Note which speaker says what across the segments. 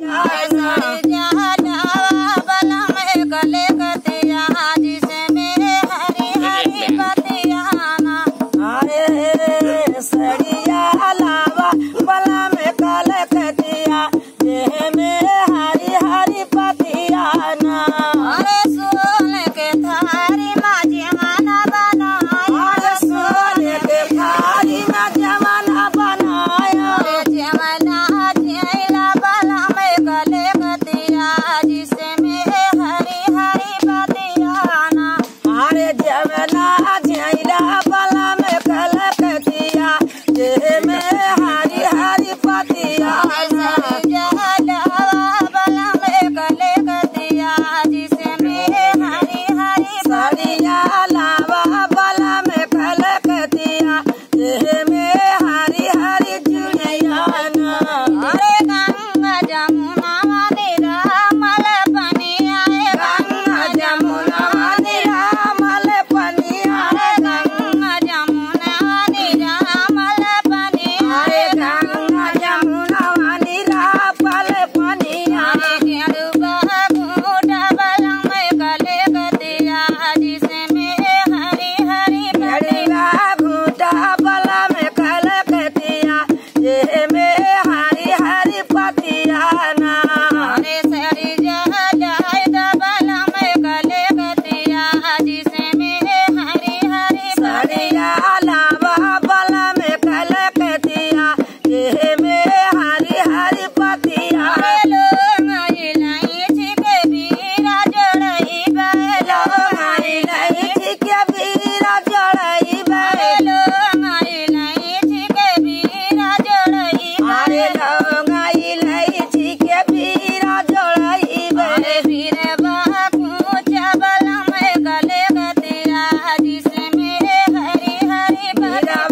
Speaker 1: I know.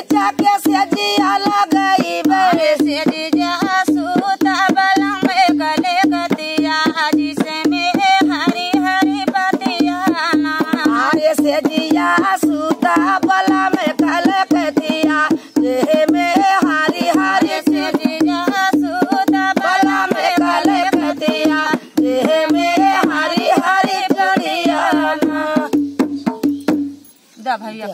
Speaker 1: Sita के सजिया लगई बरे
Speaker 2: से जीजा सूता बलम कले गतिया जिसे में हरी हरी पतिया ना
Speaker 1: से जिया सूता बलम कले गतिया जे हरी हरी से
Speaker 2: जीजा सूता बलम कले गतिया
Speaker 1: जे में हरी हरी पतिया ना
Speaker 2: भैया